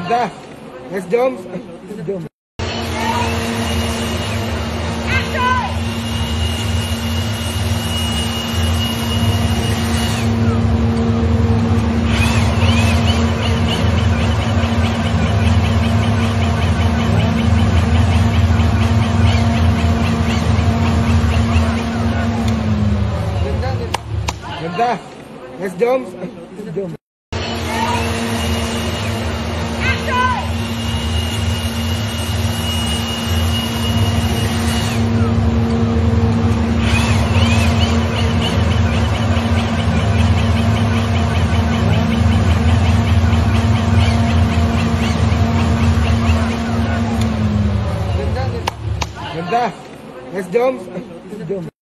Miss Jones. Miss Jones. Ganda. Miss Jones. Miss Jones. Miss Jones.